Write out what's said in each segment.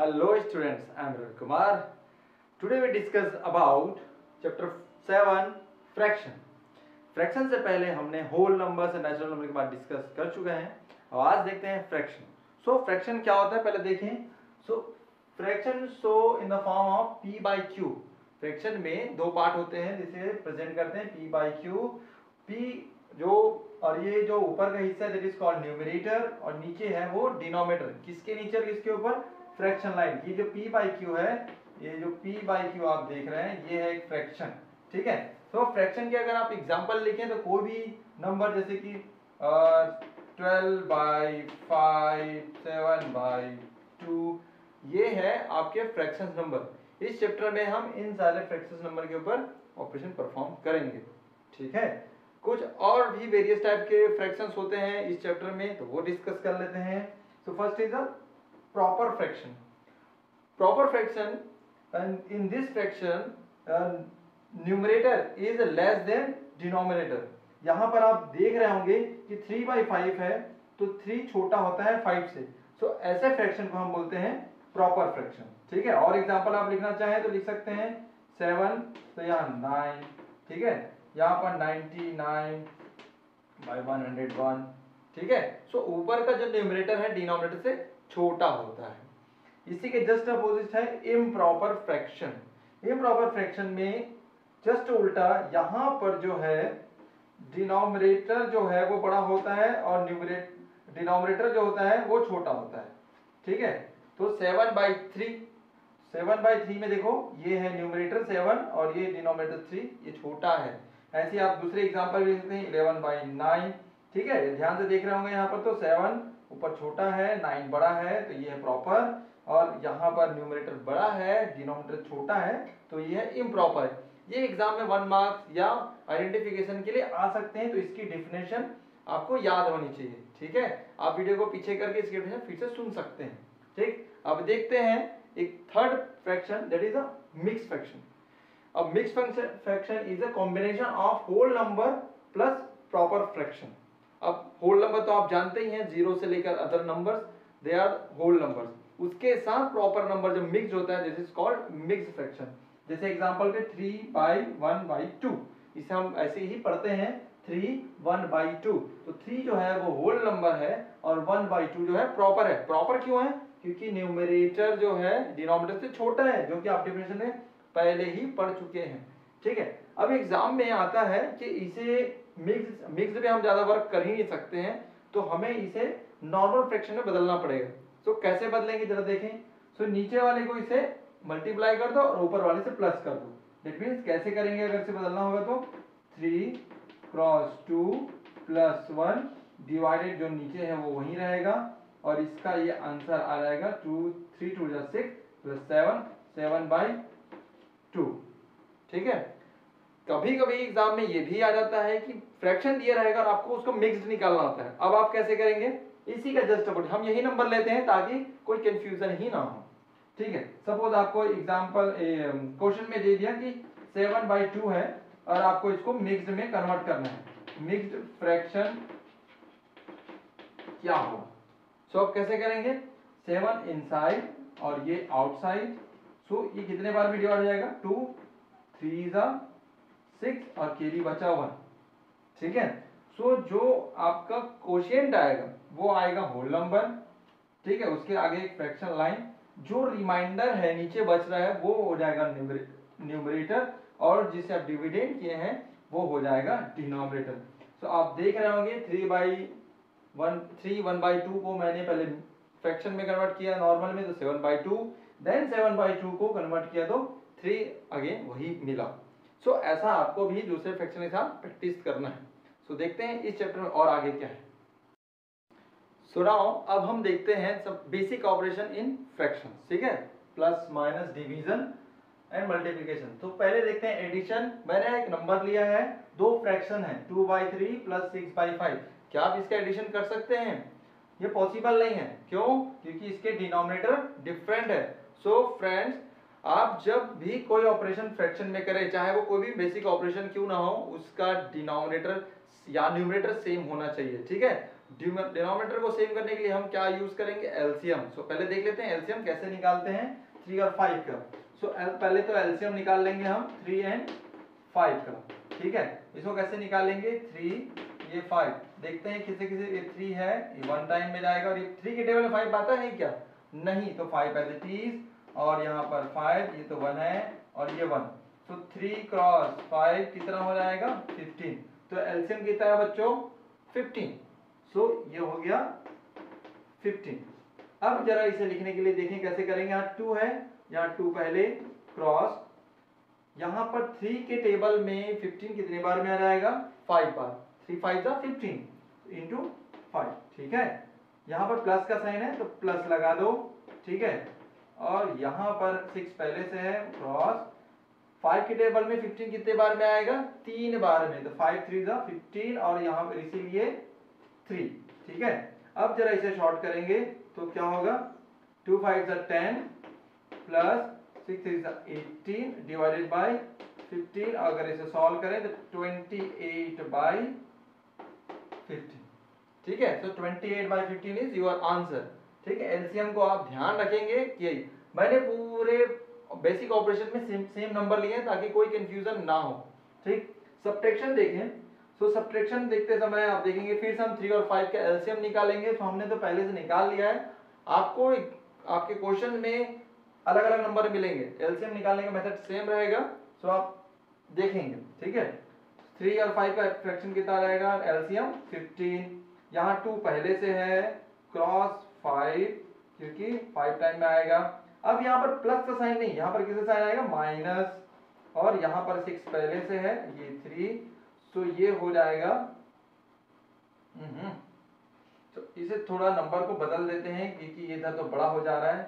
Hello students, I am Ravi Kumar. Today we discuss about chapter 7 fraction. Fraction से पहले हमने whole number से natural number के बाद डिस्कस कर चुके हैं। और आज देखते हैं फ्रैक्शन सो फ्रैक्शन क्या होता है? पहले देखें। So fraction so in the form of P by Q fraction में दो पार्ट होते हैं जिसे प्रेजेंट करते हैं पी बाई क्यू पी जो और ये जो ऊपर का हिस्सा है दैट इज़ कॉल्ड और नीचे है वो डिनोमिनेटर किसके नीचे किसके ऊपर? फ्रैक्शन लाइन, ये जो पी बाई क्यू है, ये जो पी बाई क्यू आप देख रहे हैं, ये है एक फ्रैक्शन, ठीक है? तो फ्रैक्शन के अगर आप एग्जांपल लिखें तो कोई भी नंबर जैसे कि twelve by five seven by two ये है आपके फ्रैक्शन नंबर इस चैप्टर में हम इन सारे फ्रैक्शन नंबर के ऊपर ऑपरेशन परफॉर्म करेंगे, ठीक है? कुछ और भी वेरियस टाइप के फ्रैक्शंस होते हैं इस चैप्टर में तो वो डिस्कस कर लेते हैं। So first is a proper fraction proper fraction in this fraction numerator is less than denominator यहाँ पर आप देख रहे होंगे कि थ्री बाई फाइव है तो थ्री छोटा होता है फाइव से। सो so, ऐसे फ्रैक्शन को हम बोलते हैं प्रॉपर फ्रैक्शन ठीक है? और एग्जांपल आप लिखना चाहें तो लिख सकते हैं। सेवन तो यहाँ नाइन ठीक है? यहाँ पर ninety nine by one hundred one ठीक है? सो so, ऊपर का जो न्यूमरेटर है डिनोमिनेटर से छोटा होता है। इसी के जस्ट अपोजिट है इम्प्रॉपर फ्रैक्शन इम्प्रॉपर फ्रैक्शन में जस्ट उल्टा यहाँ पर जो है डिनोमिनेटर जो है वो बड़ा होता है और न्यूमरेट डिनोमिनेटर जो होता है वो छोटा होता है। ठीक है? तो seven by three seven by three में देखो, ये है न्यूमरेटर सेवन और ये डिनोमिनेटर थ्री ये छोटा है। ऐसे आप दूसरे एग्ज़ाम्पल भी सकते हैं इलेवन बाई नाइन ठीक है? ध्यान से देख रहे होंगे यहाँ पर तो सेवन ऊपर छोटा है, नाइन बड़ा है तो ये है प्रॉपर और यहाँ पर न्यूमरेटर बड़ा है डिनोमिनेटर छोटा है तो ये है इम्प्रॉपर ये एग्ज़ाम में वन मार्क्स या आइडेंटिफिकेशन के लिए आ सकते हैं तो इसकी डेफिनेशन आपको याद होनी चाहिए, ठीक है? आप वीडियो को पीछे करके इसकी डेफिनेशन फिर से सुन सकते हैं, ठीक? अब देखते हैं एक third fraction that is a mix fraction अब mix fraction is a combination of whole number plus proper fraction अब होल नंबर तो आप जानते ही हैं ज़ीरो से लेकर other numbers they are whole numbers उसके साथ प्रॉपर नंबर जब मिक्स होता है this is called mix fraction जैसे एग्जांपल पे three by one by two इसे हम ऐसे ही पढ़ते हैं थ्री वन बाई टू तो थ्री जो है वो होल नंबर है और वन बाई टू जो है प्रॉपर है. प्रॉपर क्यों है? क्योंकि न्यूमरेटर जो है डिनोमिनेटर से छोटा है, जो कि आप डिफिनेशन में पहले ही पढ़ चुके हैं। ठीक है? अब एग्ज़ाम में आता है कि इसे मिक्स मिक्स में हम ज़्यादा वर्क कर ही नहीं सकते हैं तो हमें इसे नॉर्मल फ्रैक्शन में बदलना पड़ेगा। तो कैसे बदलेंगे जरा देखें। सो नीचे वाले को इसे मल्टीप्लाई कर दो और ऊपर वाले से प्लस कर दो। डेट मीन्स कैसे करेंगे अगर से बदलना होगा तो? Three cross two plus one divided जो नीचे है वो वही रहेगा और इसका ये आंसर आ जाएगा टू थ्री टू जा six plus seven seven by two ठीक है? कभी कभी एग्ज़ाम में ये भी आ जाता है कि फ्रैक्शन दिया रहेगा और आपको उसको मिक्स्ड निकालना होता है। अब आप कैसे करेंगे? इसी का जस्ट हम यही नंबर लेते हैं ताकि कोई कंफ्यूजन ही ना हो। ठीक है? सपोज़ आपको एग्ज़ाम्पल क्वेश्चन में दे दिया कि सेवन बाई टू है और आपको इसको मिक्स्ड में कन्वर्ट करना है। मिक्स्ड फ्रैक्शन क्या होगा? सो so, आप कैसे करेंगे? सेवन इनसाइड और ये आउटसाइड सो so, ये कितने बार में डिवाइड हो जाएगा? टू थ्री जा सिक्स और के केरी बचा वन ठीक है? सो so, जो आपका क्वेश्चन आएगा वो आएगा होल नंबर ठीक है? उसके आगे एक फ्रैक्शन लाइन जो रिमाइंडर है नीचे बच रहा है वो हो जाएगा न्यूमरेटर और जिसे आप डिविडेंड किए हैं वो हो जाएगा डिनोमिनेटर सो so, आप देख रहे होंगे three by one three one by two को मैंने पहले फ्रैक्शन में कन्वर्ट किया नॉर्मल में तो seven by two then seven by two को कन्वर्ट किया तो थ्री अगेन वही मिला। सो ऐसा आपको भी दूसरे फ्रैक्शन के साथ प्रैक्टिस करना है। सो देखते हैं इस चैप्टर में और आगे क्या है। सो नाउ अब हम देखते हैं सब बेसिक ऑपरेशन इन फ्रैक्शन ठीक है? Plus minus division and multiplication तो पहले देखते हैं एडिशन मैंने एक नंबर लिया है दो फ्रैक्शन है two by three plus six by five क्या आप इसका एडिशन कर सकते हैं? ये पॉसिबल नहीं है। क्यों? क्योंकि इसके डिनोमिनेटर डिफरेंट है। सो so, फ्रेंड्स आप जब भी कोई ऑपरेशन फ्रैक्शन में करें चाहे वो कोई भी बेसिक ऑपरेशन क्यों ना हो उसका डिनोमिनेटर या न्यूमिनेटर सेम होना चाहिए ठीक है? डिनोमिनेटर को सेम करने के लिए हम क्या यूज़ करेंगे? एलसीएम सो so, पहले देख लेते हैं एलसीएम कैसे निकालते हैं? थ्री और फाइव का। सो पहले तो एलसीएम निकाल लेंगे हम थ्री एंड फाइव का ठीक है? इसको कैसे निकालेंगे? थ्री ये फाइव देखते हैं किसी किसी ये थ्री है ये वन टाइम में जाएगा। और ये थ्री के टेबल में फाइव आता है क्या? नहीं तो फाइव एज इट और यहाँ पर फाइव ये तो वन है, और ये वन तो थ्री क्रॉस फाइव कितना हो जाएगा? फिफ्टीन तो एल्सियम कितना है बच्चों? फिफ्टीन सो ये हो गया फिफ्टीन अब जरा इसे लिखने के लिए देखें कैसे करेंगे। यहाँ टू है, यहाँ टू पहले क्रॉस यहाँ पर थ्री के टेबल में फिफ्टीन कितने बार में आ जाएगा? फाइव बार. थ्री फाइव जा फिफ्टीन इंटू फाइव ठीक है? यहाँ पर प्लस का साइन है तो प्लस लगा दो. ठीक है? और यहाँ पर सिक्स पहले से है क्रॉस फाइव के टेबल में फिफ्टीन कितने बार में आएगा? तीन बार में। तो फाइव थ्री जा फिफ्टीन और यहाँ पर इसीलिए थ्री ठीक है? अब जरा इसे शॉर्ट करेंगे तो क्या होगा? टू फाइव जा ten plus six eighteen divided by fifteen अगर इसे सॉल्व करें तो ट्वेंटी एट बाई फिफ्टीन ठीक है? तो twenty eight by fifteen is your answer ठीक है एलसीएम को आप ध्यान रखेंगे कि मैंने पूरे बेसिक ऑपरेशन में सेम सेम नंबर लिए हैं ताकि कोई कंफ्यूजन ना हो ठीक? सब्ट्रैक्शन देखें। सो so, सब्ट्रैक्शन देखते समय आप देखेंगे फिर से हम थ्री और फाइव का एलसीएम निकालेंगे। तो हमने तो पहले से निकाल लिया है। आपको आपके क्वेश्चन में अलग अलग नंबर मिलेंगे एलसीएम निकालने का मेथड सेम रहेगा। सो so आप देखेंगे ठीक है? थ्री और फाइव का फ्रैक्शन कितना रहेगा? एलसीएम फिफ्टीन यहाँ टू पहले से है। क्रॉस फाइव क्योंकि फाइव टाइम में आएगा। अब यहाँ पर प्लस का साइन नहीं यहाँ पर किसे साइन आएगा? माइनस और यहाँ पर सिक्स पहले से है ये थ्री तो ये हो जाएगा। हम्म, तो इसे थोड़ा नंबर को बदल देते हैं क्योंकि ये इधर तो बड़ा हो जा रहा है।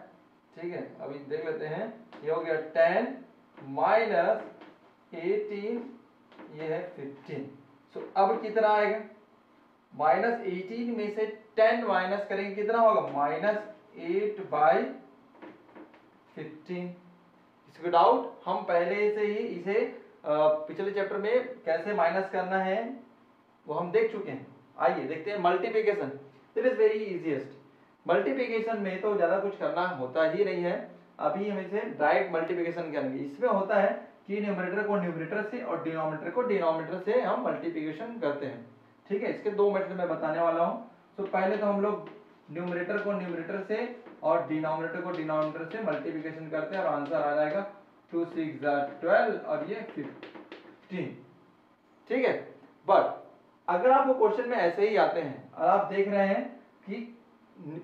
ठीक है अभी देख लेते हैं। ये हो गया टेन माइनस एटीन ये है फिफ्टीन सो अब कितना आएगा? माइनस एटीन में से टेन माइनस करेंगे, कितना होगा? Minus eight by fifteen. इसको डाउट हम पहले से ही इसे पिछले चैप्टर में कैसे माइनस करना है, वो हम देख चुके हैं। आइए, देखते हैं multiplication that is very easiest multiplication में तो ज़्यादा कुछ करना होता ही नहीं है। अभी हम इसे डायरेक्ट मल्टीप्लिकेशन करेंगे। इसमें होता है कि न्यूमरेटर को न्यूमरेटर से और डिनोमिनेटर को डिनोमिनेटर से हम मल्टीप्लिकेशन करते हैं। ठीक है, इसके दो मेथड मैं बताने वाला हूँ। तो पहले तो हम लोग न्यूमरेटर को न्यूमरेटर से और डिनोमिनेटर को डिनोमिनेटर से मल्टीप्लिकेशन करते हैं और आंसर आ जाएगा टू सिक्स ट्वेल्व और ये फिफ्टीन ठीक है? बट अगर आपको क्वेश्चन में ऐसे ही आते हैं और आप देख रहे हैं कि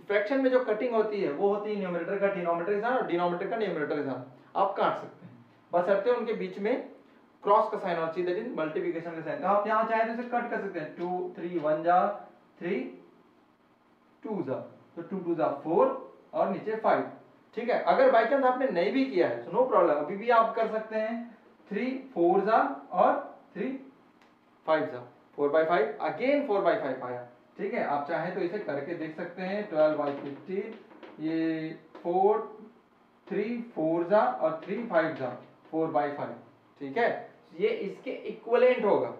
फ्रैक्शन में जो कटिंग होती है, वो होती है न्यूमरेटर का डिनोमिनेटर के साथ और डिनोमिनेटर का न्यूमरेटर के साथ। आप काट सकते हैं। बस हटते उनके बीच में क्रॉस का साइन होना चाहिए मल्टीप्लिकेशन का साइन तो आप यहाँ चाहे तो इसे कट कर सकते हैं। टू थ्री वन जा थ्री टू जा तो टू टू जा फोर और नीचे फाइव ठीक है? अगर बाई चांस आपने नहीं भी किया है तो नो प्रॉब्लम अभी भी आप कर सकते हैं। थ्री फोर जा और थ्री फाइव जा four by five again four by five आया। ठीक है? आप चाहें तो इसे करके देख सकते हैं। ट्वेल्व बाई फिफ्टी ये फोर थ्री फोर जा और थ्री फाइव जा फोर बाई फाइव ठीक है? ये इसके इक्वलेंट होगा।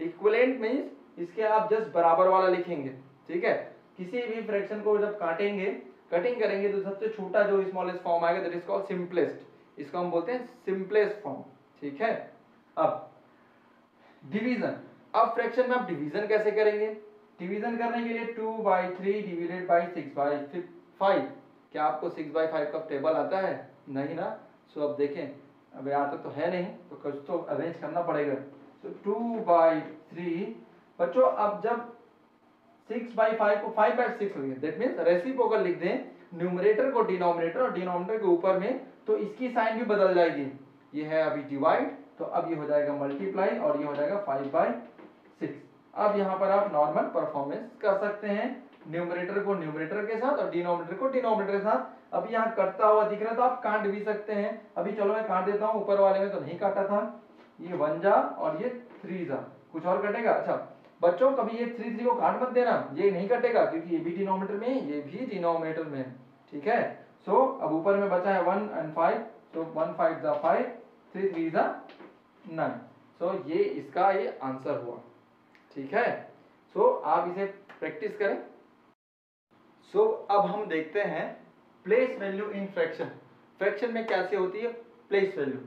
इक्वलेंट मीन्स इसके आप जस्ट बराबर वाला लिखेंगे। ठीक है? किसी भी फ्रैक्शन को जब काटेंगे कटिंग करेंगे तो सबसे छोटा जो स्मॉलेस्ट फॉर्म आएगा दैट इज़ कॉल्ड सिंपलेस्ट इसको हम बोलते हैं सिंपलेस्ट फॉर्म ठीक है? अब डिवीज़न अब फ्रैक्शन में आप डिवीज़न कैसे करेंगे? डिवीज़न करने के लिए two by three divided by six by five क्या आपको सिक्स बाई फाइव का टेबल आता है? नहीं ना? सो अब देखें, अब आता तो है नहीं तो कुछ तो अरेंज करना पड़ेगा. तो टू बाई थ्री बच्चों, अब जब सिक्स बाई फाइव को फाइव बाई सिक्स लिखें। दैट मीन्स रेसिप्रोकल लिख दें न्यूमरेटर को डिनोमिनेटर और डिनोमिनेटर के ऊपर में तो इसकी साइन भी बदल जाएगी। ये है अभी डिवाइड तो अब ये हो जाएगा मल्टीप्लाई और ये हो जाएगा फाइव बाई सिक्स अब यहाँ पर आप नॉर्मल परफॉर्मेंस कर सकते हैं न्यूमरेटर को न्यूमरेटर के साथ और डिनोमिनेटर को डिनोमिनेटर के साथ। अभी यहाँ कटता हुआ दिख रहा है तो आप काट भी सकते हैं। अभी चलो मैं काट देता हूँ, ऊपर वाले में तो नहीं काटा था। ये वन जा और ये थ्री जा। कुछ और कटेगा? अच्छा बच्चों कभी ये थ्री थ्री को काट मत देना। ये नहीं कटेगा क्योंकि ये भी डिनोमीटर में ये भी डिनोमीटर में। ठीक है? सो so, अब ऊपर में बचा है वन एंड फाइव तो वन फाइव जा फाइव थ्री थ्री जा नाइन सो ये इसका ये आंसर हुआ। ठीक है? सो so, आप इसे प्रैक्टिस करें। सो so, अब हम देखते हैं place value in fraction fraction में कैसे होती है? प्लेस वैल्यू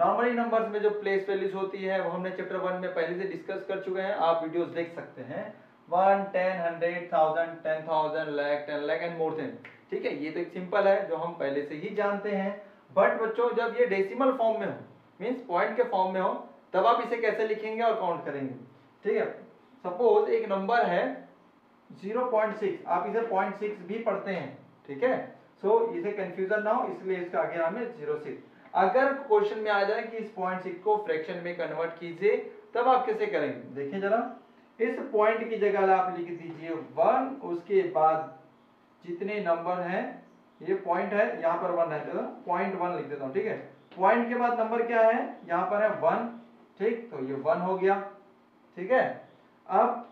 नॉर्मली नंबर्स में जो प्लेस वैल्यूज़ होती है वो हमने चैप्टर वन में पहले से डिस्कस कर चुके हैं। आप वीडियोस देख सकते हैं। One ten hundred thousand ten thousand lakh ten lakh and more than ठीक है? ये तो एक सिंपल है जो हम पहले से ही जानते हैं। बट बच्चों जब ये डेसिमल फॉर्म में हो मीन्स पॉइंट के फॉर्म में हो तब आप इसे कैसे लिखेंगे और काउंट करेंगे? ठीक है? सपोज़ एक नंबर है 0.6 आप इसे 0.6 भी पढ़ते हैं। ठीक है? सो so, इसे कंफ्यूजन ना हो इसलिए इसका आगे नाम है ज़ीरो सिक्स अगर क्वेश्चन में आ जाए कि इस पॉइंट सिक्स को फ्रैक्शन में कन्वर्ट कीजिए, तब आप कैसे करेंगे? देखिए जरा, इस पॉइंट की जगह आप लिख दीजिए वन उसके बाद जितने नंबर हैं, ये पॉइंट है, यहाँ पर वन है तो पॉइंट वन लिख देता हूँ, ठीक है? पॉइंट के बाद नंबर क्या है? यहाँ पर है वन ठीक? तो ये वन हो गया, ठीक है? अब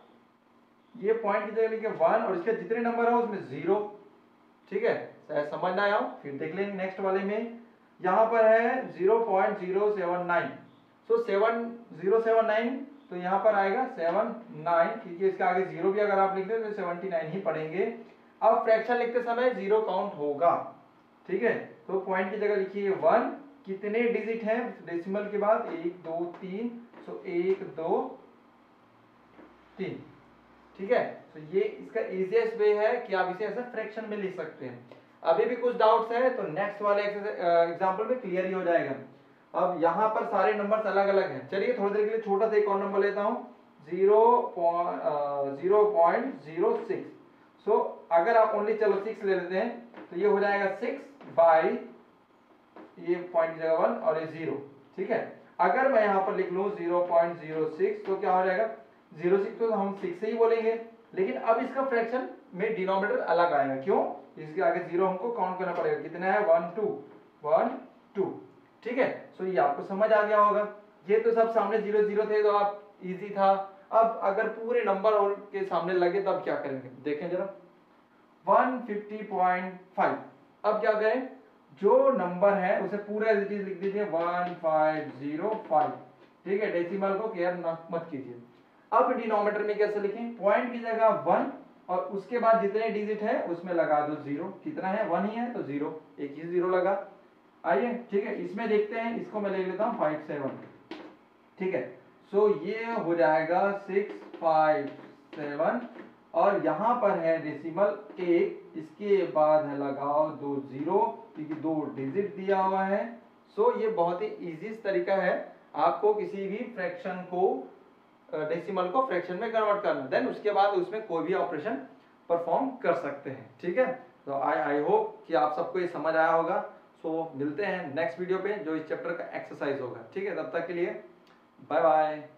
ये पॉइंट की जगह लिखे वन और इसके जितने नंबर है, उसमें ज़ीरो ठीक है? समझ ना आया फिर देख लेंगे नेक्स्ट वाले में। यहाँ पर है zero point zero seven nine so seven zero seven nine तो यहाँ पर आएगा सेवन नाइन क्योंकि इसके आगे ज़ीरो भी अगर आप लिख दें तो सेवनटी नाइन ही पढ़ेंगे। अब फ्रैक्शन लिखते समय ज़ीरो काउंट होगा। ठीक है? तो पॉइंट की जगह लिखिए वन कितने डिजिट हैं डेसिमल के बाद? एक, दो, तीन। सो एक, दो, तीन। ठीक है? तो ये इसका इजिएस्ट वे है कि आप इसे ऐसे फ्रैक्शन में लिख सकते हैं। अभी भी कुछ डाउट्स है तो नेक्स्ट वाले एग्जांपल में क्लियर ही हो जाएगा। अब यहाँ पर सारे नंबर्स अलग अलग हैं। चलिए थोड़ी देर के लिए छोटा सा एक और नंबर लेता हूँ। Zero zero point zero six so अगर आप ओनली चलो सिक्स ले लेते हैं तो ये हो जाएगा सिक्स बाई ये पॉइंट जगह वन और ये ज़ीरो ठीक है? अगर मैं यहाँ पर लिख लूँ ज़ीरो पॉइंट ज़ीरो सिक्स तो क्या हो जाएगा? ज़ीरो सिक्स तो हम सिक्स से ही बोलेंगे। लेकिन अब इसका फ्रैक्शन में डिनोमिनेटर अलग आएगा। क्यों? इसके आगे ज़ीरो हमको काउंट करना पड़ेगा। कितना है? वन टू वन टू ठीक है? सो ये आपको समझ आ गया होगा। ये तो सब सामने ज़ीरो ज़ीरो थे तो आप इजी था। अब अगर पूरे नंबर और के सामने लगे तो अब क्या करेंगे? देखें जरा। 150.5 अब क्या करें? जो नंबर है, उसे पूरा लिख दीजिए। 1505 ठीक है? डेसिमल को केयर मत कीजिए। अब डिनोमीटर में कैसे लिखें? पॉइंट की जगह वन और उसके बाद जितने डिजिट है, उसमें लगा दो ज़ीरो। कितना है? वन ही है तो ज़ीरो। एक ही ज़ीरो लगा। आइए, ठीक है, इसमें देखते हैं, इसको मैं ले लेता हूँ फाइव सेवन ठीक है सो ये हो जाएगा सिक्स फाइव सेवन और यहाँ पर है डेसिमल एक, इसके बाद है लगाओ दो ज़ीरो, क्योंकि दो डिजिट दिया हुआ है। सो ये बहुत ही इजी तरीका है। आपको किसी भी फ्रैक्शन को डेसिमल को फ्रैक्शन में कन्वर्ट करना। देन उसके बाद उसमें कोई भी ऑपरेशन परफॉर्म कर सकते हैं। ठीक है? तो आई आई होप कि आप सबको ये समझ आया होगा। सो so, मिलते हैं नेक्स्ट वीडियो पे जो इस चैप्टर का एक्सरसाइज होगा। ठीक है? तब तक के लिए बाय बाय